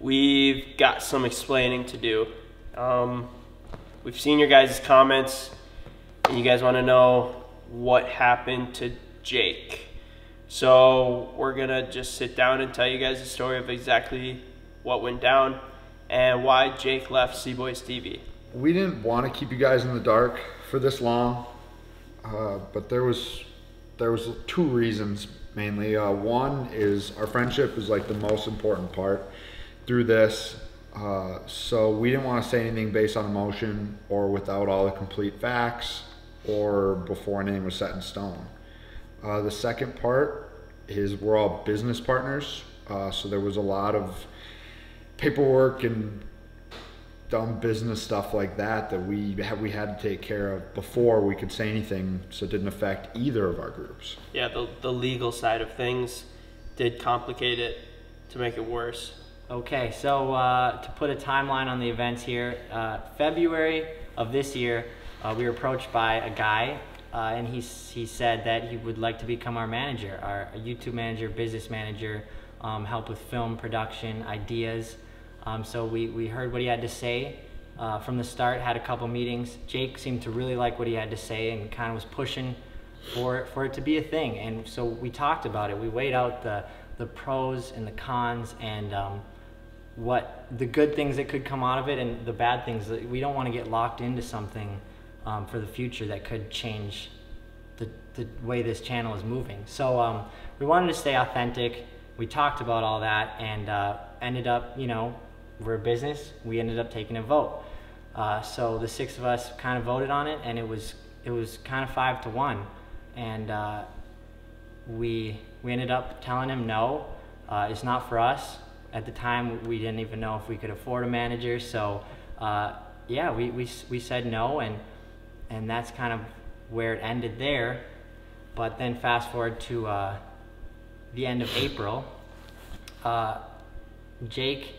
We've got some explaining to do. Um, we've seen your guys' comments, and you guys want to know what happened to Jake. So we're gonna just sit down and tell you guys the story of exactly what went down and why Jake left C-Boys TV. We didn't want to keep you guys in the dark for this long, uh, but there was there was two reasons mainly. Uh, one is our friendship is like the most important part through this. Uh, so we didn't want to say anything based on emotion or without all the complete facts or before a name was set in stone. Uh, the second part is we're all business partners, uh, so there was a lot of paperwork and dumb business stuff like that that we had, we had to take care of before we could say anything, so it didn't affect either of our groups. Yeah, the, the legal side of things did complicate it to make it worse. Okay, so uh, to put a timeline on the events here, uh, February of this year, uh, we were approached by a guy, uh, and he, he said that he would like to become our manager, our YouTube manager, business manager, um, help with film production, ideas. Um, so we, we heard what he had to say uh, from the start, had a couple meetings. Jake seemed to really like what he had to say and kind of was pushing for, for it to be a thing. And so we talked about it. We weighed out the, the pros and the cons and um, what the good things that could come out of it and the bad things. We don't want to get locked into something um, for the future that could change the, the way this channel is moving. So um, we wanted to stay authentic. We talked about all that and uh, ended up, you know, we're a business. We ended up taking a vote. Uh, so the six of us kind of voted on it, and it was it was kind of five to one, and uh, we we ended up telling him no, uh, it's not for us. At the time, we didn't even know if we could afford a manager. So uh, yeah, we, we we said no, and and that's kind of where it ended there. But then fast forward to uh, the end of April, uh, Jake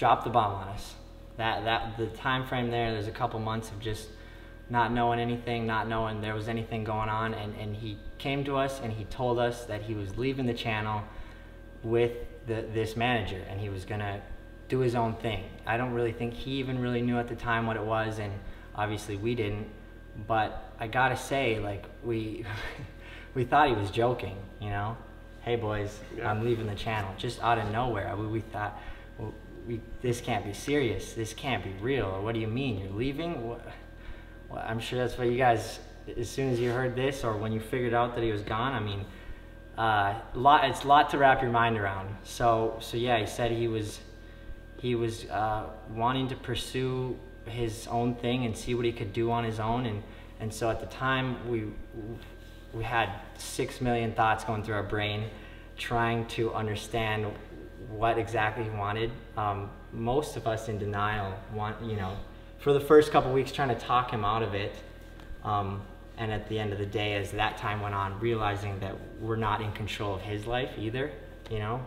dropped the bomb on us. That that the time frame there, there's a couple months of just not knowing anything, not knowing there was anything going on, and, and he came to us and he told us that he was leaving the channel with the, this manager and he was gonna do his own thing. I don't really think he even really knew at the time what it was, and obviously we didn't. But I gotta say, like we we thought he was joking, you know. Hey boys, yeah. I'm leaving the channel, just out of nowhere. We, we thought, we, this can't be serious. This can't be real. What do you mean? You're leaving? Well, I'm sure that's what you guys, as soon as you heard this or when you figured out that he was gone, I mean, uh, lot, it's a lot to wrap your mind around. So, so yeah, he said he was, he was uh, wanting to pursue his own thing and see what he could do on his own. And, and so at the time, we, we had six million thoughts going through our brain trying to understand what exactly he wanted. Um, most of us in denial want, you know, for the first couple weeks trying to talk him out of it. Um, and at the end of the day, as that time went on, realizing that we're not in control of his life either, you know.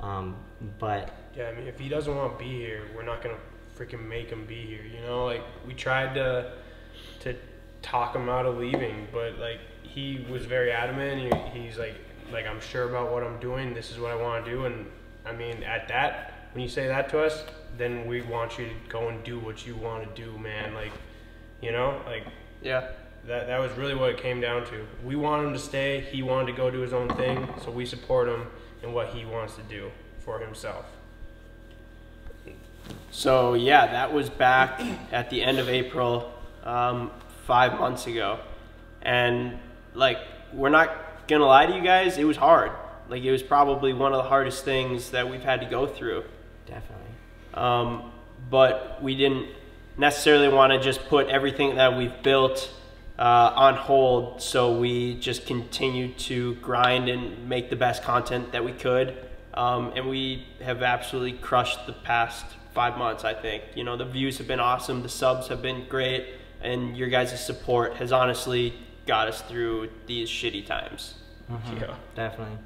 Um, but yeah, I mean, if he doesn't want to be here, we're not gonna freaking make him be here. You know, like we tried to to talk him out of leaving, but like he was very adamant. He, he's like, like I'm sure about what I'm doing. This is what I want to do, and I mean, at that, when you say that to us, then we want you to go and do what you want to do, man. Like, you know, like, yeah. That, that was really what it came down to. We want him to stay. He wanted to go do his own thing, so we support him in what he wants to do for himself. So yeah, that was back at the end of April, um, five months ago, and like we're not gonna lie to you guys, it was hard. Like it was probably one of the hardest things that we've had to go through. Definitely. Um, but we didn't necessarily want to just put everything that we've built uh, on hold. So we just continued to grind and make the best content that we could. Um, and we have absolutely crushed the past five months, I think. You know, the views have been awesome, the subs have been great, and your guys' support has honestly got us through these shitty times. Mm-hmm. Yeah. Definitely.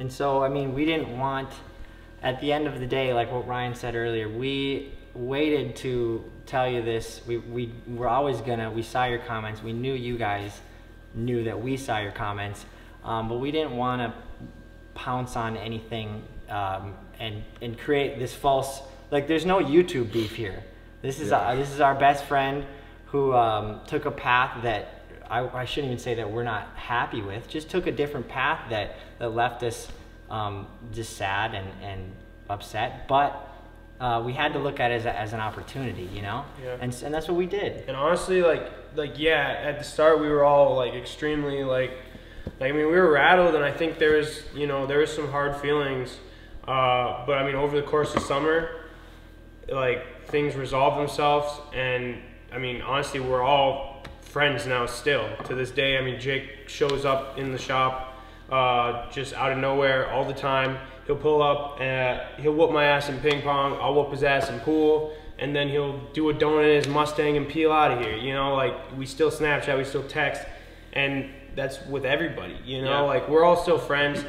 And so, I mean, we didn't want, at the end of the day, like what Ryan said earlier, we waited to tell you this. We, we were always gonna, we saw your comments. We knew you guys knew that we saw your comments, um, but we didn't want to pounce on anything um, and and create this false like. There's no YouTube beef here. This is uh, this is our best friend who um, took a path that I, I shouldn't even say that we're not happy with. Just took a different path that that left us um, just sad and and upset, but. Uh, we had to look at it as, a, as an opportunity, you know, Yeah. and and that's what we did. And honestly, like like yeah, at the start we were all like extremely like like I mean we were rattled, and I think there was you know there was some hard feelings, uh, but I mean over the course of summer, like things resolved themselves, and I mean honestly we're all friends now still to this day. I mean Jake shows up in the shop uh, just out of nowhere all the time. He'll pull up, uh, he'll whoop my ass in ping pong. I'll whoop his ass in pool, and then he'll do a donut in his Mustang and peel out of here. You know, like we still Snapchat, we still text, and that's with everybody. You know, Yeah. like we're all still friends.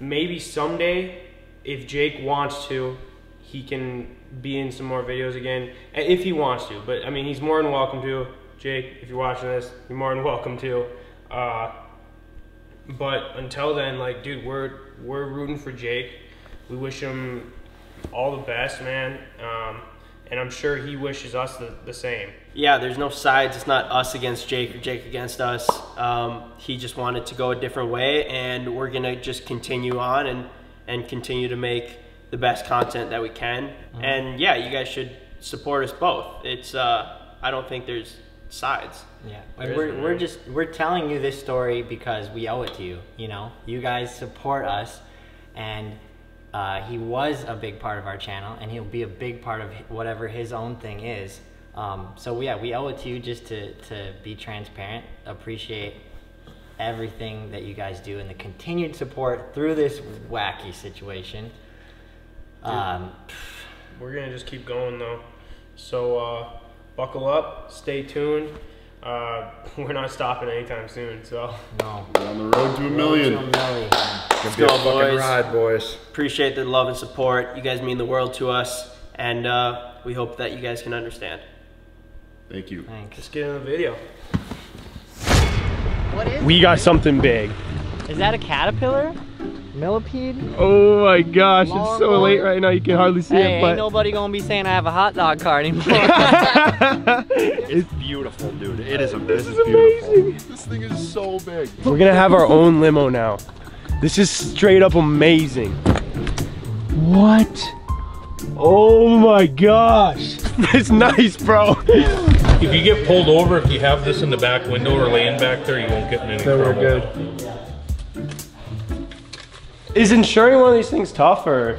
Maybe someday, if Jake wants to, he can be in some more videos again, if he wants to. But I mean, he's more than welcome to. Jake, if you're watching this, you're more than welcome to. Uh, but until then, like, dude, we're we're rooting for Jake. We wish him all the best, man. Um, and I'm sure he wishes us the, the same. yeah, there's no sides. It's not us against Jake or Jake against us. Um, he just wanted to go a different way, and we're gonna just continue on and and continue to make the best content that we can. And yeah, you guys should support us both. It's uh, I don't think there's sides. Yeah, There and we're, we're just we're telling you this story because we owe it to you. You know, you guys support us, and uh, he was a big part of our channel, and he'll be a big part of whatever his own thing is. Um, so yeah, we owe it to you just to to be transparent, appreciate everything that you guys do, and the continued support through this wacky situation. Um, We're gonna just keep going though. So uh, buckle up, stay tuned. Uh, we're not stopping anytime soon. So no. We're on the road to a million. To a million. Let's go, a fucking boys. ride, boys. Appreciate the love and support. You guys mean the world to us, and uh, we hope that you guys can understand. Thank you. Thanks. let's get in the video. What is? We got something big. Is that a caterpillar? Millipede? Oh my gosh, it's so late right now you can hardly see Hey, ain't nobody gonna be saying I have a hot dog car anymore. It's beautiful, dude. It is. This is beautiful. This thing is so big. We're gonna have our own limo now. This is straight up amazing. What? Oh my gosh. It's nice, bro. If you get pulled over, if you have this in the back window or laying back there, you won't get in any Then trouble. we're good. Is insuring one of these things tough or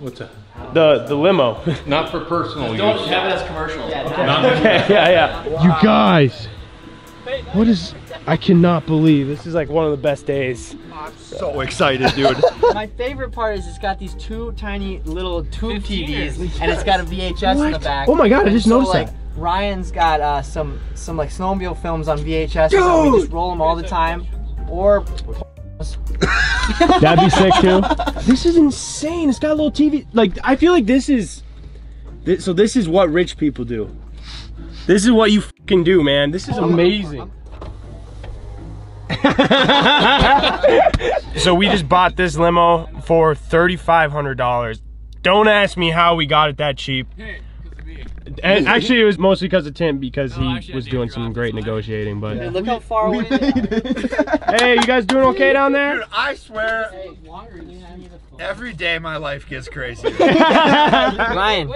What's that? the the limo? Not for personal use. Don't have it as commercial. Yeah, Not Okay, yeah, yeah. You guys, what is? I cannot believe this is like one of the best days. I'm so excited, dude. My favorite part is it's got these two tiny little tube TVs and it's got a VHS in the back. Oh my God, I just so, noticed like, that. Ryan's got uh, some some like snowmobile films on VHS, so we just roll them all the time. Or That'd be sick too. This is insane. It's got a little TV. Like I feel like this is. thi- so this is what rich people do. This is what you can do, man. This is amazing. so we just bought this limo for thirty-five hundred dollars. Don't ask me how we got it that cheap. And actually, it was mostly because of Tim because he was doing some great negotiating. But look how far away they are. hey, you guys doing okay down there? Dude, I swear, Hey, longer than you need a every day my life gets crazy. Ryan.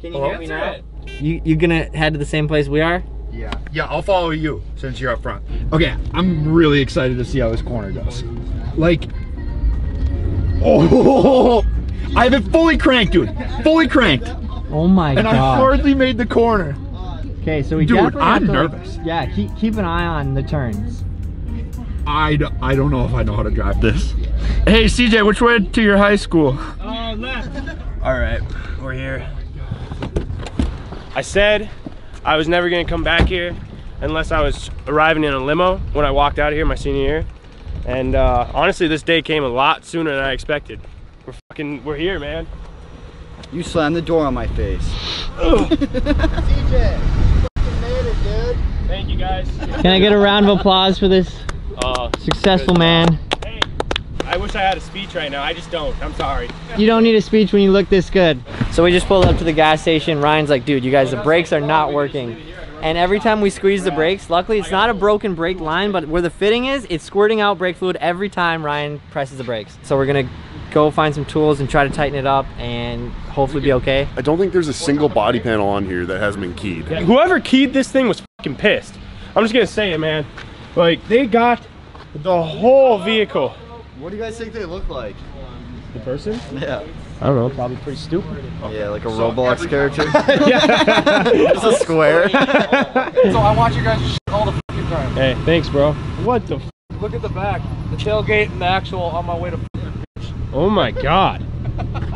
Can you Hello? hear me now? You you gonna head to the same place we are? yeah. Yeah, I'll follow you since you're up front. Okay, I'm really excited to see how this corner goes. Like, oh, I have it fully cranked, dude. Fully cranked. Oh my god. And I hardly made the corner. Okay, so we Dude, definitely I'm have to, like, nervous. yeah, keep keep an eye on the turns. I, d- I don't know if I know how to drive this. Hey, CJ, which way to your high school? Uh, left. All right, we're here. I said I was never gonna come back here unless I was arriving in a limo when I walked out of here my senior year. And uh, honestly, this day came a lot sooner than I expected. We're fucking, we're here, man. You slammed the door on my face. Thank you guys. Can I get a round of applause for this Oh, successful man? hey, I wish I had a speech right now. I just don't. I'm sorry. You don't need a speech when you look this good. So we just pulled up to the gas station. Ryan's like, dude, you guys, the brakes are not working. And every time we squeeze the brakes, luckily it's not a broken brake line, but where the fitting is, it's squirting out brake fluid every time Ryan presses the brakes. So we're gonna go find some tools and try to tighten it up and hopefully be okay. I don't think there's a single body panel on here that hasn't been keyed. Whoever keyed this thing was fucking pissed. I'm just gonna say it, man. Like they got the whole vehicle. What do you guys think they look like? The person? Yeah. I don't know. Probably pretty stupid. Yeah, like a Roblox character. yeah. It's a square. So I watch you guys all the fucking time. hey, thanks, bro. What the? F Look at the back, the tailgate and the axle on my way to. Oh my god.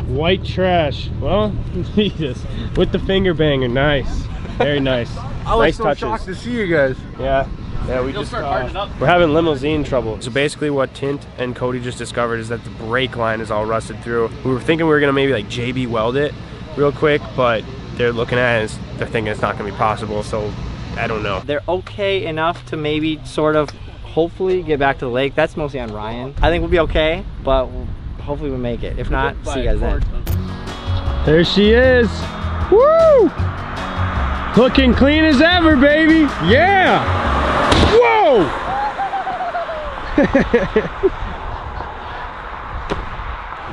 White trash. Well, Jesus. With the finger banger. Nice. Very nice. I was nice so touches. shocked to see you guys. Yeah. Yeah, we just uh, we're having limousine trouble. So basically, what Tint and Cody just discovered is that the brake line is all rusted through. We were thinking we were gonna maybe like JB weld it real quick, but they're looking at it and they're thinking it's not gonna be possible. So I don't know. They're okay enough to maybe sort of hopefully get back to the lake. That's mostly on Ryan. I think we'll be okay, but hopefully we make it. If not, see you guys then. There she is. Woo! Looking clean as ever, baby. Yeah. Whoa!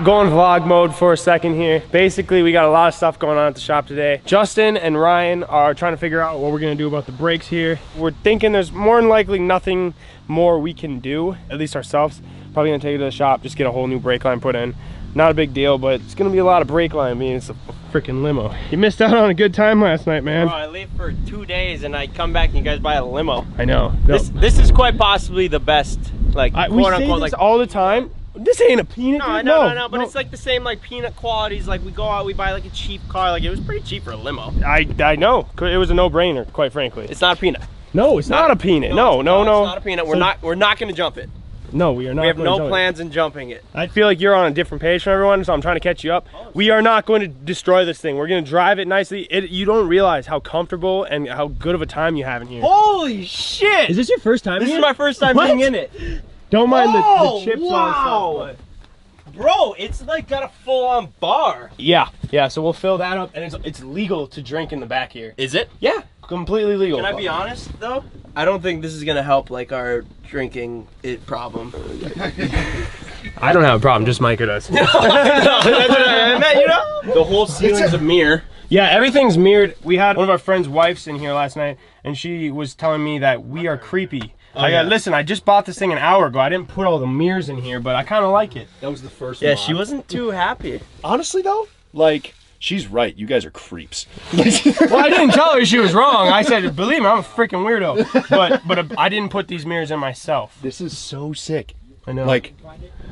Going vlog mode for a second here. Basically, we got a lot of stuff going on at the shop today. Justin and Ryan are trying to figure out what we're gonna do about the brakes here. We're thinking there's more than likely nothing more we can do, at least ourselves. Probably gonna take it to the shop, just get a whole new brake line put in. Not a big deal, but it's gonna be a lot of brake line. I mean, it's a freaking limo. You missed out on a good time last night, man. Bro, I leave for two days and I come back and you guys buy a limo. I know. This this is quite possibly the best, like I, we quote unquote, this like. all the time. This ain't a peanut. No, dude. I know, no, no, but it's like the same like peanut qualities. Like we go out, we buy like a cheap car. Like it was pretty cheap for a limo. I I know. It was a no-brainer, quite frankly. It's not a peanut. no, it's not, a peanut. No, no, no. It's not a peanut. We're So- not. We're not gonna jump it. No, we are not. We have no plans in jumping it. I feel like you're on a different page from everyone, so I'm trying to catch you up. Oh, we are not going to destroy this thing. We're going to drive it nicely. It, you don't realize how comfortable and how good of a time you have in here. Holy shit! Is this your first time? this is my first time What? being in it. Don't mind the, Oh, the chips wow. on stuff. Bro, it's like got a full-on bar. Yeah, yeah. So we'll fill that up, and it's it's legal to drink in the back here. Is it? Yeah, completely legal. Can I be honest though? I don't think this is gonna help like our drinking it problem. I don't have a problem. Just Micah does. That's I meant, you know? The whole ceiling's a mirror. Yeah, everything's mirrored. We had one of our friends' wives in here last night, and she was telling me that we are creepy. Oh, I got listen. I just bought this thing an hour ago. I didn't put all the mirrors in here, but I kind of like it. That was the first Yeah, mod. she wasn't too happy. Honestly, though, like, she's right. You guys are creeps. Well, I didn't tell her she was wrong. I said, believe me, I'm a freaking weirdo. But but I didn't put these mirrors in myself. this is so sick. I know. Like,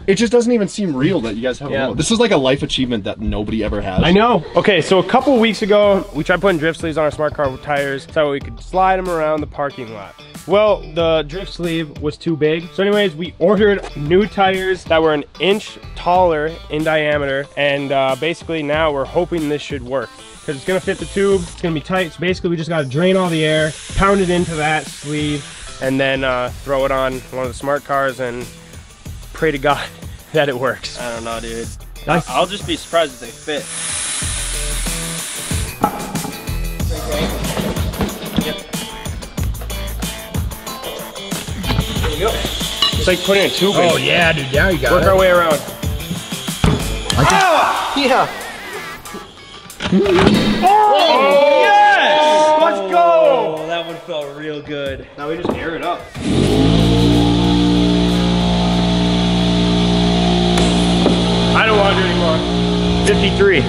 it just doesn't even seem real that you guys have Yeah. This is like a life achievement that nobody ever has. I know. Okay, so a couple weeks ago, we tried putting drift sleeves on our smart car tires so we could slide them around the parking lot. Well, the drift sleeve was too big. So anyways, we ordered new tires that were an inch taller in diameter. And uh, basically now we're hoping this should work. Because it's gonna fit the tube, it's gonna be tight. So basically we just gotta drain all the air, pound it into that sleeve, and then uh, throw it on one of the smart cars and pray to God that it works. I don't know, dude. Nice. I'll just be surprised if they fit. It's like putting a tube in. Oh yeah, dude. Now you got Work it. our way around. Yeah. Yes! Let's go! Oh, that one felt real good. Now we just air it up. I don't want to do it anymore. 53.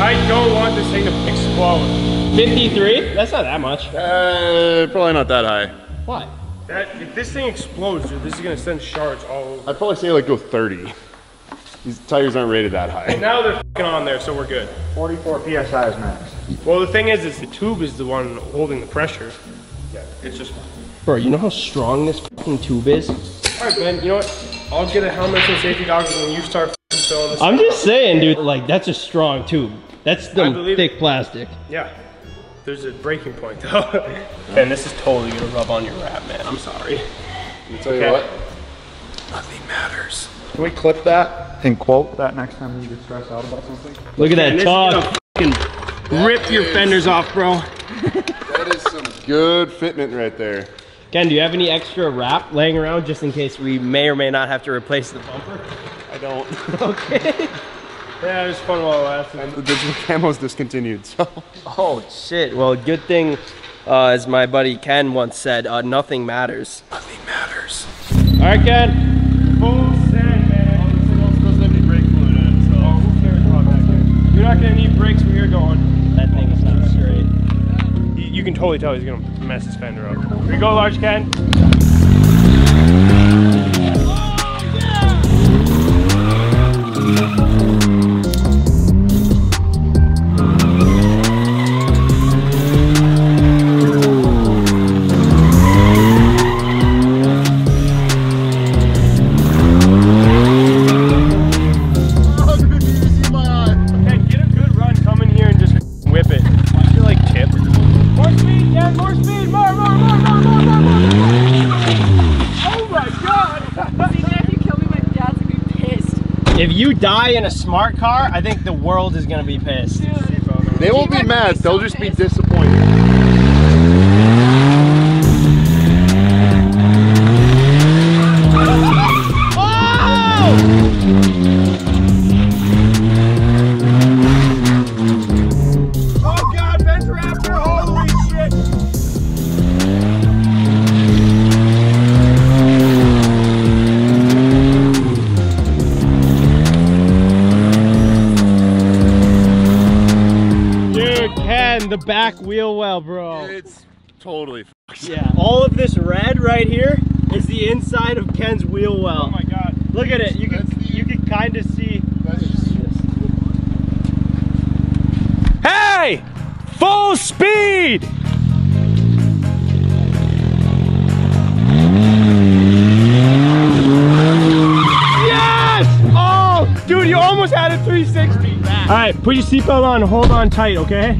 I don't want this thing to explode. 53? That's not that much. Uh, probably not that high. What? That, if this thing explodes, dude, this is gonna send shards all over. I'd probably say like go 30. These tires aren't rated that high. Now they're fing on there, so we're good. 44 psi is max. Well, the thing is, is the tube is the one holding the pressure. Yeah, it's just. Bro, you know how strong this fucking tube is? All right, man. You know what? I'll get a helmet and safety goggles when you start f***ing filling this. I'm just saying, dude, like that's a strong tube. That's the believe thick plastic. yeah. There's a breaking point though. and this is totally gonna rub on your wrap, man. I'm sorry. I'll tell you what. Nothing matters. Can we clip that and quote that next time you get stressed out about something? Look at that And this is talk. gonna rip your fenders off, bro. That is some good fitment right there. Ken, do you have any extra wrap laying around just in case we may or may not have to replace the bumper? I don't. okay. Yeah, it was fun while it lasted. And the digital camo's discontinued, so. Oh shit! Well, good thing, uh, as my buddy Ken once said, uh, nothing matters. Nothing matters. All right, Ken. Full send, man. Doesn't have any brake fluid in it, so. Oh, who cares about that, dude? You're not gonna need brakes where you're going. That thing is not straight. You, you can totally tell he's gonna mess his fender up. Here you go, large Ken. Ken, If die in a smart car, I think the world is gonna be pissed. They won't be mad, they'll just be disappointed. Full speed! Yes! Oh, dude, you almost had a 360. All right, put your seatbelt on. Hold on tight, okay?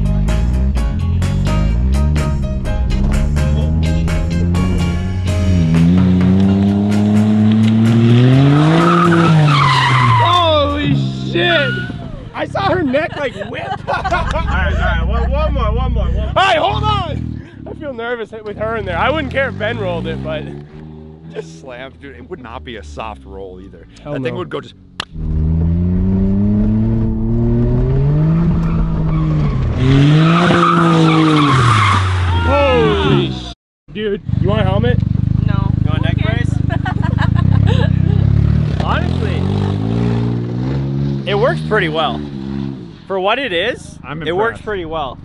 I saw her neck like whip. all right, all right, one, one more, one more, one more. All right, hold on. I feel nervous with her in there. I wouldn't care if Ben rolled it, but Just slammed, dude. It would not be a soft roll either. Hell that thing would go just. holy sh- dude. You want a helmet? No. You want a neck brace? Honestly, it works pretty well. For what it is, I'm it works pretty well.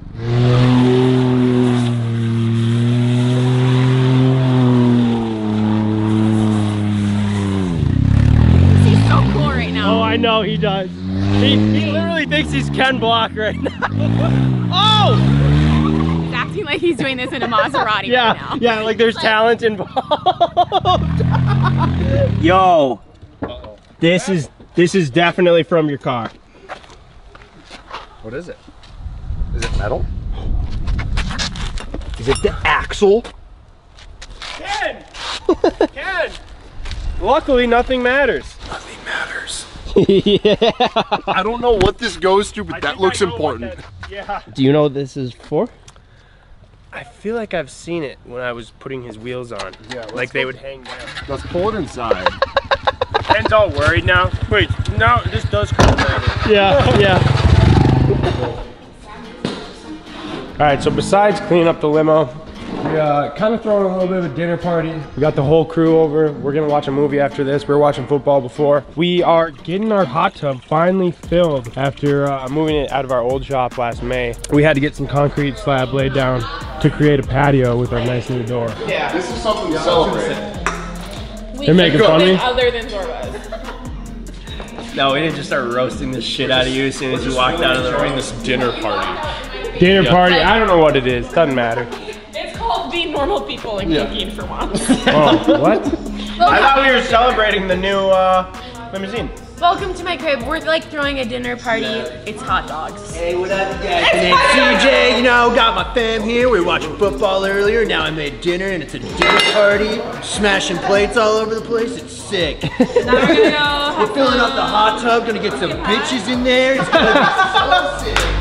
He's so cool right now. Oh, I know he does. He, he literally thinks he's Ken Block right now. oh! He's acting like he's doing this in a Maserati right Yeah, now. yeah, like there's talent involved. Yo, this is this is definitely from your car. What is it? Is it metal? Is it the axle? Ken! Ken! Luckily, nothing matters. Nothing matters. yeah. I don't know what this goes to, but I that looks I know what important. that- yeah. Do you know what this is for? I feel like I've seen it when I was putting his wheels on. Yeah, like they go- would hang down. Let's pull it inside. Ken's all worried now. Wait, no, this does come of matter. Yeah, yeah. All right, so besides cleaning up the limo, we uh, kind of throwing a little bit of a dinner party. We got the whole crew over. We're gonna watch a movie after this. We were watching football before. We are getting our hot tub finally filled after uh, moving it out of our old shop last May. We had to get some concrete slab laid down to create a patio with our nice new door. Yeah, this is something to celebrate. They're making fun of me. Other than Zorba's. No, we didn't just start roasting the shit out of you as soon as you walked out of the room. this dinner party. Dinner party. I don't know what it is. Doesn't matter. It's called being normal people and cooking for once. Oh, what? I thought we were celebrating the new uh, limousine. Welcome to my crib. We're like throwing a dinner party. It's hot dogs. Hey, what up, you guys? Name's CJ. You know, got my fam here. We were watching football earlier. Now I made dinner, and it's a dinner party. Smashing plates all over the place. It's sick. Now we're gonna go. We're filling up the hot tub. Gonna get some bitches in there. It's gonna be so sick.